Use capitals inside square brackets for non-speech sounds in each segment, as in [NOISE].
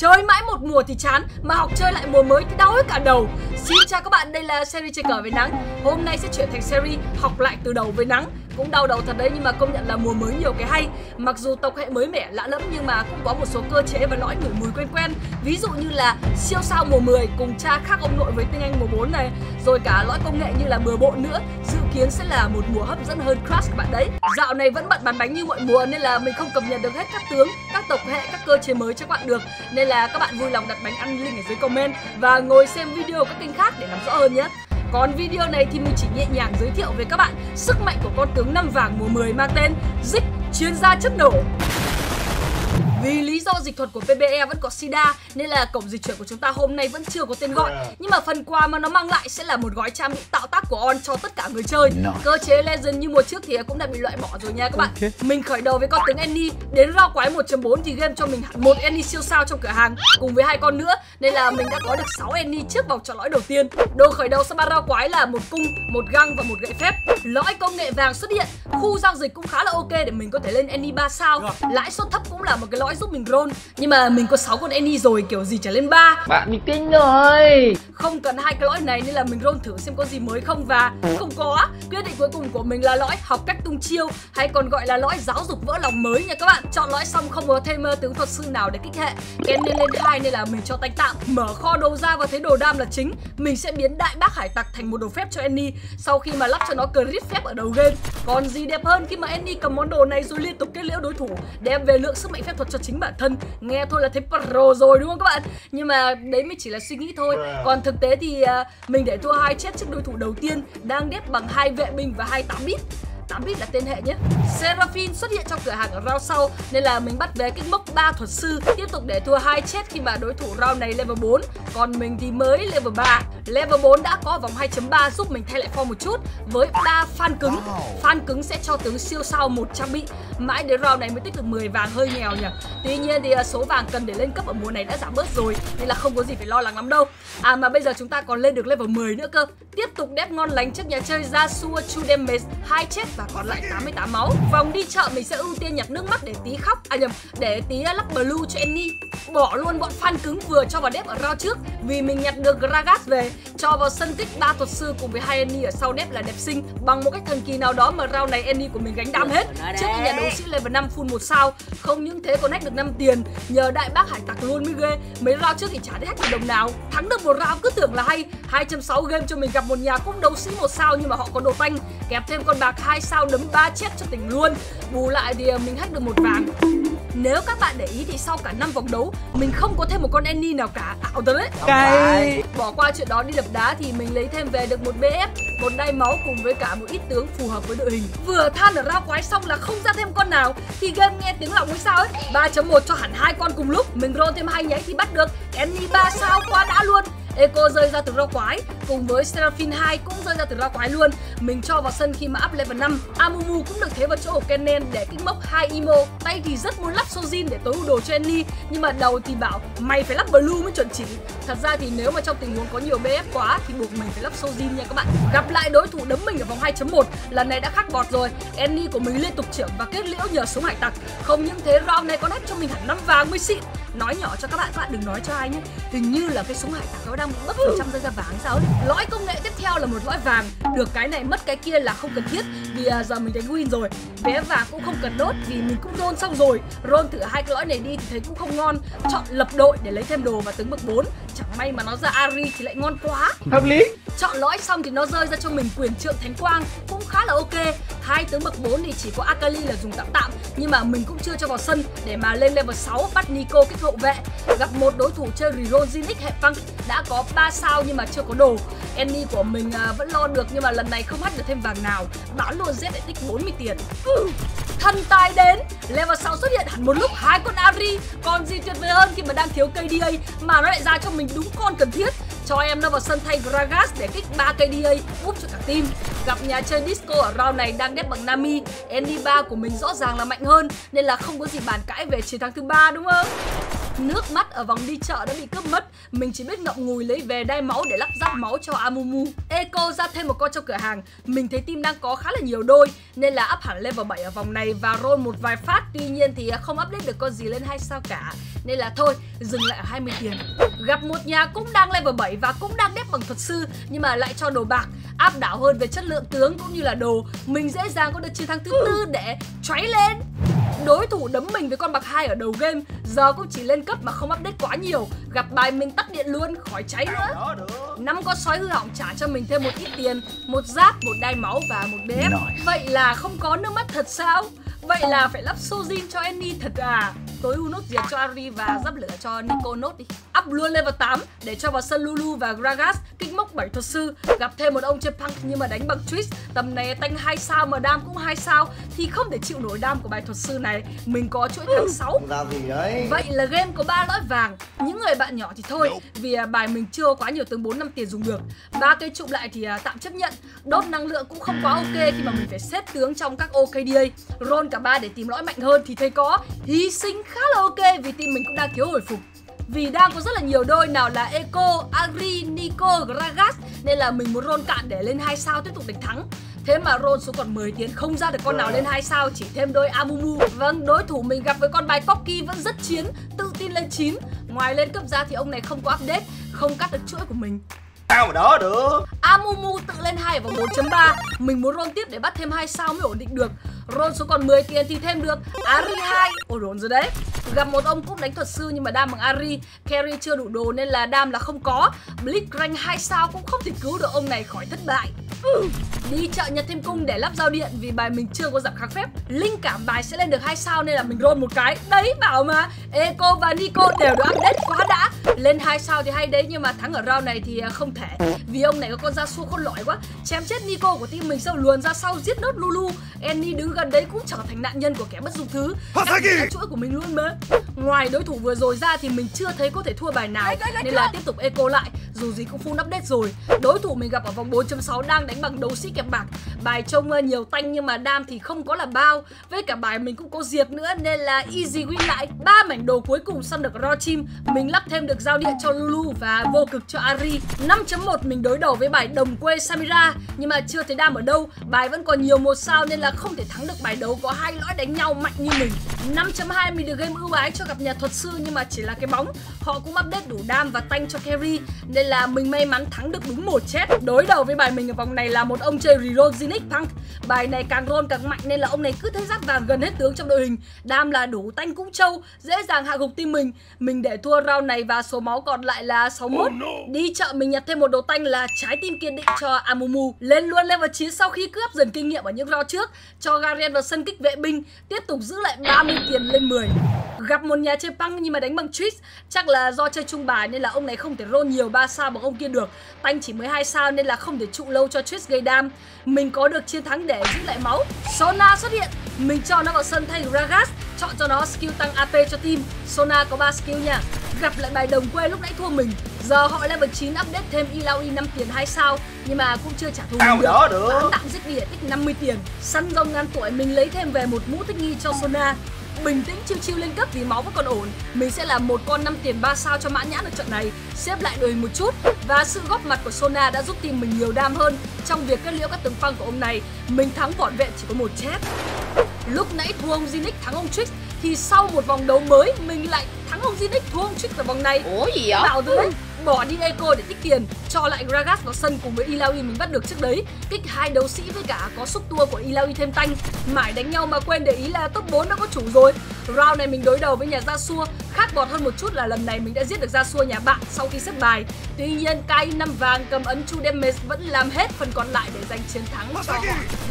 Chơi mãi một mùa thì chán Mà học chơi lại mùa mới thì đau hết cả đầu. Xin chào các bạn, đây là series chơi cờ với nắng. Hôm nay sẽ chuyển thành series học lại từ đầu với nắng cũng đau đầu thật đấy, nhưng mà công nhận là mùa mới nhiều cái hay. Mặc dù tộc hệ mới mẻ lạ lẫm nhưng mà cũng có một số cơ chế và lõi ngửi mùi quen quen. Ví dụ như là siêu sao mùa 10 cùng cha khác ông nội với tinh anh mùa 4 này. Rồi cả lõi công nghệ như là bừa bộ nữa, dự kiến sẽ là một mùa hấp dẫn hơn crush các bạn đấy. Dạo này vẫn bận bán bánh như mọi mùa nên là mình không cập nhật được hết các tướng, các tộc hệ, các cơ chế mới cho các bạn được. Nên là các bạn vui lòng đặt bánh ăn link ở dưới comment và ngồi xem video các kênh khác để nắm rõ hơn nhé còn video này thì mình chỉ nhẹ nhàng giới thiệu về các bạn sức mạnh của con tướng năm vàng mùa 10 mang tên Zik chuyên gia chất nổ. Vì lý do dịch thuật của PBE vẫn có SIDA nên là cổng dịch chuyển của chúng ta hôm nay vẫn chưa có tên gọi. Nhưng mà phần quà mà nó mang lại sẽ là một gói trang bị tạo tác của On cho tất cả người chơi. Cơ chế Legend như mùa trước thì cũng đã bị loại bỏ rồi nha các bạn. Okay. Mình khởi đầu với con tướng Annie đến rao quái 1.4 thì game cho mình hẳn một Annie siêu sao trong cửa hàng cùng với hai con nữa nên là mình đã có được 6 Annie trước vòng chọn lõi đầu tiên. Đồ khởi đầu sau ba rao quái là một cung, một găng và một gậy phép. Lõi công nghệ vàng xuất hiện, khu giao dịch cũng khá là ok để mình có thể lên Annie 3 sao. Lãi suất thấp cũng là một cái lõi giúp mình roll nhưng mà mình có 6 con Annie rồi kiểu gì trở lên ba. Bạn bị kinh rồi. Không cần hai cái lõi này nên là mình roll thử xem có gì mới không và không có. Quyết định cuối cùng của mình là lõi học cách tung chiêu hay còn gọi là lõi giáo dục vỡ lòng mới nha các bạn. Chọn lõi xong không có thêm tướng thuật sư nào để kích hệ. Ken nên lên hai nên là mình cho tay tạm mở kho đồ ra và thấy đồ đam là chính. Mình sẽ biến đại bác hải tặc thành một đồ phép cho Annie. Sau khi mà lắp cho nó crit phép ở đầu game còn gì đẹp hơn khi mà Annie cầm món đồ này rồi liên tục kết liễu đối thủ đem về lượng sức mạnh phép thuật cho chính bản thân. Nghe thôi là thấy pro rồi đúng không các bạn? Nhưng mà đấy mới chỉ là suy nghĩ thôi. Còn thực tế thì uh, mình để thua hai chết trước đối thủ đầu tiên đang đép bằng hai vệ binh và hai tám bit 8 bit là tên hệ nhé. Seraphine xuất hiện trong cửa hàng ở round sau nên là mình bắt về kích mốc 3 thuật sư tiếp tục để thua hai chết khi mà đối thủ round này level 4 còn mình thì mới level 3 level 4 đã có vòng 2.3 giúp mình thay lại form một chút với ba fan cứng. Fan cứng sẽ cho tướng siêu sao một trang bị. Mãi đến round này mới tích được 10 vàng hơi nghèo nhỉ. Tuy nhiên thì à, số vàng cần để lên cấp ở mùa này đã giảm bớt rồi nên là không có gì phải lo lắng lắm đâu. À mà bây giờ chúng ta còn lên được level 10 nữa cơ. Tiếp tục đép ngon lành trước nhà chơi Yasuo Chu Damage hai chết và còn lại 88 máu. Vòng đi chợ mình sẽ ưu tiên nhặt nước mắt để tí khóc À nhầm, để tí lắp blue cho Annie. Bỏ luôn bọn fan cứng vừa cho vào đép ở round trước. Vì mình nhặt được Gragas về Cho vào sân tích ba thuật sư cùng với hai Annie ở sau đép là đẹp xinh. Bằng một cách thần kỳ nào đó mà round này Annie của mình gánh đam hết. Trước khi nhà đấu sĩ level 5 full một sao Không những thế còn hack được 5 tiền. Nhờ đại bác hải tặc luôn mới ghê. Mấy round trước thì chả thấy hack được đồng nào. Thắng được một round cứ tưởng là hay. 2.6 game cho mình gặp một nhà cung đấu sĩ một sao nhưng mà họ có đồ tanh. Kẹp thêm con bạc hai sao đấm ba chết cho tỉnh luôn. Bù lại thì mình hack được một vàng. Nếu các bạn để ý thì sau cả năm vòng đấu mình không có thêm một con Annie nào cả. Thật đấy cái bỏ qua chuyện đó đi đập đá thì mình lấy thêm về được một BF một đai máu cùng với cả một ít tướng phù hợp với đội hình. Vừa than ở rao quái xong là không ra thêm con nào. Thì game nghe tiếng lòng hay sao ấy. 3.1 cho hẳn hai con cùng lúc. Mình roll thêm hai nháy thì bắt được. Annie 3 sao quá đã luôn Eco rơi ra từ rau quái cùng với Seraphine 2 cũng rơi ra từ rau quái luôn. Mình cho vào sân khi mà up level 5. Amumu cũng được thế vào chỗ của Kennen để kích mốc hai emo. Tay thì rất muốn lắp Sojin để tối ưu đồ cho Annie nhưng mà đầu thì bảo mày phải lắp Blue mới chuẩn chỉ. Thật ra thì nếu mà trong tình huống có nhiều BF quá thì buộc mình phải lắp Sojin nha các bạn. Gặp lại đối thủ đấm mình ở vòng 2.1, lần này đã khắc bọt rồi. Annie của mình liên tục trưởng và kết liễu nhờ súng hải tặc. Không những thế round này còn hết cho mình hẳn năm vàng mới xịn nói nhỏ cho các bạn các bạn đừng nói cho ai nhé. Hình như là cái súng hải tặc nó đang mất vào trong dây ra vàng sao ấy lõi công nghệ tiếp theo là một lõi vàng. Được cái này mất cái kia là không cần thiết vì à, giờ mình đánh win rồi. Vé vàng cũng không cần đốt vì mình cũng roll xong rồi. Roll thử hai cái lõi này đi thì thấy cũng không ngon. Chọn lập đội để lấy thêm đồ và tướng bậc 4 chẳng may mà nó ra ari thì lại ngon quá. Hợp lý. Chọn lõi xong thì nó rơi ra cho mình quyền trượng thánh quang cũng khá là ok. Hai tướng bậc 4 thì chỉ có akali là dùng tạm tạm nhưng mà mình cũng chưa cho vào sân để mà lên level 6 bắt nico kích hậu vệ. Gặp một đối thủ chơi reroll Zinix hệ punk đã có 3 sao nhưng mà chưa có đồ. Annie của mình à, vẫn lo được nhưng mà lần này không hack được thêm vàng nào. Bán luôn Z để tích 40 tiền. Ừ. Thần tài đến Level 6 xuất hiện hẳn một lúc hai con Ari Còn gì tuyệt vời hơn khi mà đang thiếu KDA Mà nó lại ra cho mình đúng con cần thiết cho em nó vào sân thay Gragas để kích 3 KDA úp cho cả team. Gặp nhà chơi Disco ở round này đang ghép bằng Nami, Andy 3 của mình rõ ràng là mạnh hơn nên là không có gì bàn cãi về chiến thắng thứ ba đúng không? Nước mắt ở vòng đi chợ đã bị cướp mất. Mình chỉ biết ngậm ngùi lấy về đai máu để lắp ráp máu cho Amumu. Eco ra thêm một con trong cửa hàng. Mình thấy team đang có khá là nhiều đôi, Nên là up hẳn level 7 ở vòng này và roll một vài phát. Tuy nhiên thì không update được con gì lên hay sao cả. Nên là thôi, dừng lại ở 20 tiền. Gặp một nhà cũng đang level 7 và cũng đang đép bằng thuật sư, Nhưng mà lại cho đồ bạc. Áp đảo hơn về chất lượng tướng cũng như là đồ. Mình dễ dàng có được chiến thắng thứ tư để cháy lên. Đối thủ đấm mình với con bạc hai ở đầu game. Giờ cũng chỉ lên cấp mà không update quá nhiều Gặp bài mình tắt điện luôn khỏi cháy nữa năm con sói hư hỏng trả cho mình thêm một ít tiền Một giáp, một đai máu và một đếm Vậy là không có nước mắt thật sao? Vậy là phải lắp Sojin cho Annie thật à? Tối ưu nốt diệt cho Ari và dắp lửa cho Nico nốt đi. Up luôn level 8 để cho vào sân Lulu và Gragas kích mốc 7 thuật sư. Gặp thêm một ông chơi punk nhưng mà đánh bằng twist. Tầm này tanh 2 sao mà đam cũng 2 sao Thì không thể chịu nổi đam của bài thuật sư này. Mình có chuỗi tháng 6 Ra gì đấy. Vậy là game có ba lõi vàng. Những người bạn nhỏ thì thôi Vì à, bài mình chưa quá nhiều tướng 4 năm tiền dùng được. Ba cây trụ lại thì à, tạm chấp nhận. Đốt năng lượng cũng không quá ok Khi mà mình phải xếp tướng trong các OKDA Roll cả ba để tìm lõi mạnh hơn thì thấy có. Hy sinh khá là ok vì team mình cũng đang thiếu hồi phục. Vì đang có rất là nhiều đôi nào là Eco, Agri, Nico, Gragas Nên là mình muốn roll cạn để lên 2 sao tiếp tục đánh thắng. Thế mà roll xuống còn 10 tiền không ra được con nào lên 2 sao Chỉ thêm đôi Amumu. Vâng, đối thủ mình gặp với con bài Pocky vẫn rất chiến Tự tin lên 9 Ngoài lên cấp ra thì ông này không có update Không cắt được chuỗi của mình. Sao mà đỡ được? Amumu tự lên 2 vào 4.3 Mình muốn roll tiếp để bắt thêm 2 sao mới ổn định được Roll xuống còn 10 tiền thì thêm được Ari 2 Ôi đồn rồi đấy. Gặp một ông cũng đánh thuật sư nhưng mà đam bằng Ari. Carry chưa đủ đồ nên là đam là không có. Blitz rank 2 sao cũng không thể cứu được ông này khỏi thất bại ừ. Đi chợ nhặt thêm cung để lắp giao điện vì bài mình chưa có giảm kháng phép. Linh cảm bài sẽ lên được 2 sao nên là mình roll một cái. Đấy bảo mà. Eco và Nico đều được update quá đã. Lên 2 sao thì hay đấy nhưng mà thắng ở round này thì à, không thể. Vì ông này có con da xua khôn lỏi quá. Chém chết Nico của team mình sao luồn ra sau giết nốt Lulu. Annie đứng gần đấy cũng trở thành nạn nhân của kẻ bất dụng thứ. Cắt chuỗi của mình luôn mà Ngoài đối thủ vừa rồi ra thì mình chưa thấy có thể thua bài nào Nên là tiếp tục eco lại. Dù gì cũng full update rồi. Đối thủ mình gặp ở vòng 4.6 đang đánh bằng đấu sĩ kẹp bạc. Bài trông ờ, nhiều tanh nhưng mà đam thì không có là bao. Với cả bài mình cũng có diệt nữa nên là easy win lại. Ba mảnh đồ cuối cùng săn được Raw Chim Mình lắp thêm được giao điện cho Lulu và vô cực cho Ari. 5.1 mình đối đầu với bài đồng quê Samira. Nhưng mà chưa thấy đam ở đâu. Bài vẫn còn nhiều một sao nên là không thể thắng được bài đấu. Có hai lõi đánh nhau mạnh như mình. 5.2 mình được game ưu ái cho gặp nhà thuật sư nhưng mà chỉ là cái bóng. Họ cũng update đủ đam và tanh cho carry Nên là mình may mắn thắng được đúng một chết. Đối đầu với bài mình ở vòng này là một ông chơi reroll Zinix Punk. Bài này càng roll càng mạnh nên là ông này cứ thấy rác vàng gần hết tướng trong đội hình. Đam là đủ tanh cũng trâu Dễ dàng hạ gục team mình. Mình để thua round này và số máu còn lại là 61 oh, no. Đi chợ mình nhặt thêm một đồ tanh là trái tim kiên định cho Amumu. Lên luôn level 9 sau khi cướp dần kinh nghiệm ở những round trước Cho Garen vào sân kích vệ binh Tiếp tục giữ lại 30 tiền lên 10 Gặp một nhà chơi băng nhưng mà đánh bằng twist Chắc là do chơi chung bài nên là ông này không thể roll nhiều 3 sao bằng ông kia được. Tanh chỉ 12 sao nên là không thể trụ lâu cho twist gây đam. Mình có được chiến thắng để giữ lại máu. Sona xuất hiện. Mình cho nó vào sân thay Gragas. Chọn cho nó skill tăng AP cho team. Sona có 3 skill nha. Gặp lại bài đồng quê lúc nãy thua mình. Giờ họ level 9 update thêm Ilaoi 5 tiền 2 sao. Nhưng mà cũng chưa trả thù mình được, được. Bán tạm giết đi tích 50 tiền. Săn rồng ngàn tuổi mình lấy thêm về một mũ thích nghi cho Sona bình tĩnh chiêu chiêu lên cấp vì máu vẫn còn ổn. Mình sẽ làm một con 5 tiền 3 sao cho mãn nhãn ở trận này. Xếp lại đội một chút. Và sự góp mặt của Sona đã giúp team mình nhiều đam hơn trong việc kết liễu các tường phăng của ông này. Mình thắng vỏn vẹn chỉ có một chết lúc nãy thua ông Zinix thắng ông Trix. Thì sau một vòng đấu mới mình lại thắng ông Zinix thua ông Trix ở vòng này. Ủa gì vậy? Bảo rồi bỏ đi Eco để tích tiền cho lại Gragas vào sân cùng với Ilaoi mình bắt được trước đấy. Kích hai đấu sĩ với cả có xúc tua của Ilaoi thêm tanh. Mãi đánh nhau mà quên để ý là top 4 đã có chủ rồi. Round này mình đối đầu với nhà gia xua khác bọt hơn một chút là lần này mình đã giết được gia xua nhà bạn sau khi xếp bài. Tuy nhiên Kai năm vàng cầm ấn chu damage vẫn làm hết phần còn lại để giành chiến thắng. Cho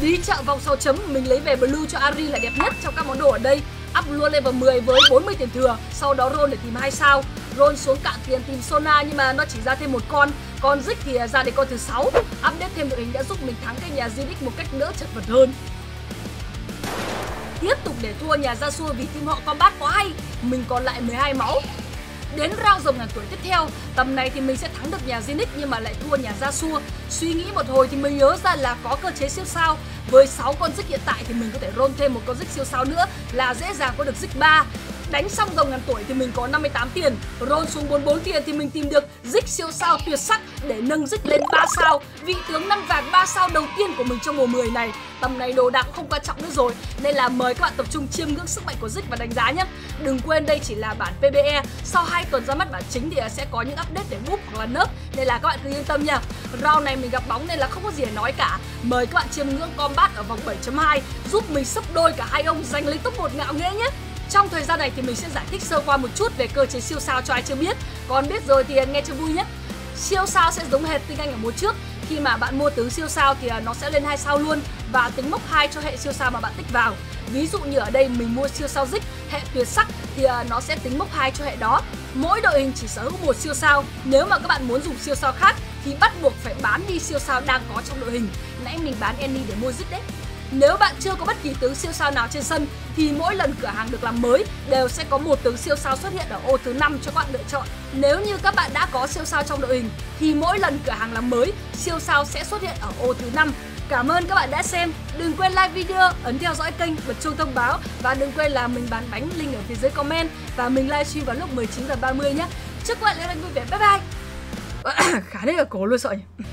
đi chợ vòng sau chấm mình lấy về blue cho Ari là đẹp nhất trong các món đồ ở đây up luôn level 10 với 40 tiền thừa. Sau đó roll để tìm hai sao. Roll xuống cạn tiền tìm Sona, nhưng mà nó chỉ ra thêm một con. Còn Zik thì ra để con thứ sáu. Update thêm đội hình đã giúp mình thắng cái nhà Zinix một cách đỡ chật vật hơn. Tiếp tục để thua nhà Yasuo vì team họ combat quá hay. Mình còn lại 12 máu. Đến round dòng ngàn tuổi tiếp theo, tầm này thì mình sẽ thắng được nhà Zenith nhưng mà lại thua nhà Gia Xua. Suy nghĩ một hồi thì mình nhớ ra là có cơ chế siêu sao. Với 6 con dích hiện tại thì mình có thể roll thêm một con dích siêu sao nữa là dễ dàng có được dích 3. Đánh xong dòng ngàn tuổi thì mình có 58 tiền. Roll xuống 44 tiền thì mình tìm được Dích siêu sao tuyệt sắc để nâng dích lên 3 sao. Vị tướng năm vàng 3 sao đầu tiên của mình trong mùa 10 này. Tầm này đồ đạc không quan trọng nữa rồi, Nên là mời các bạn tập trung chiêm ngưỡng sức mạnh của dích và đánh giá nhé. Đừng quên đây chỉ là bản PBE Sau 2 tuần ra mắt bản chính thì sẽ có những update để búp hoặc là nớp Nên là các bạn cứ yên tâm nha. Round này mình gặp bóng nên là không có gì để nói cả. Mời các bạn chiêm ngưỡng combat ở vòng 7.2 Giúp mình sấp đôi cả hai ông giành lấy top 1 ngạo nghễ nhé trong thời gian này thì mình sẽ giải thích sơ qua một chút về cơ chế siêu sao cho ai chưa biết. Còn biết rồi thì nghe cho vui nhé. Siêu sao sẽ giống hệt tinh anh ở mùa trước. Khi mà bạn mua tướng siêu sao thì à, nó sẽ lên hai sao luôn Và tính mốc 2 cho hệ siêu sao mà bạn tích vào. Ví dụ như ở đây mình mua siêu sao dích, hệ tuyệt sắc thì à, nó sẽ tính mốc 2 cho hệ đó. Mỗi đội hình chỉ sở hữu một siêu sao. Nếu mà các bạn muốn dùng siêu sao khác thì bắt buộc phải bán đi siêu sao đang có trong đội hình. Nãy mình bán Annie để mua dích đấy nếu bạn chưa có bất kỳ tướng siêu sao nào trên sân thì mỗi lần cửa hàng được làm mới đều sẽ có một tướng siêu sao xuất hiện ở ô thứ 5 cho các bạn lựa chọn. Nếu như các bạn đã có siêu sao trong đội hình thì mỗi lần cửa hàng làm mới, siêu sao sẽ xuất hiện ở ô thứ 5. Cảm ơn các bạn đã xem. Đừng quên like video, ấn theo dõi kênh, bật chuông thông báo và đừng quên là mình bán bánh link ở phía dưới comment và mình livestream vào lúc 19 giờ 30 nhé. Chúc các bạn lên vui vẻ. Bye bye. [COUGHS] Khá đấy là cố luôn sợ nhỉ.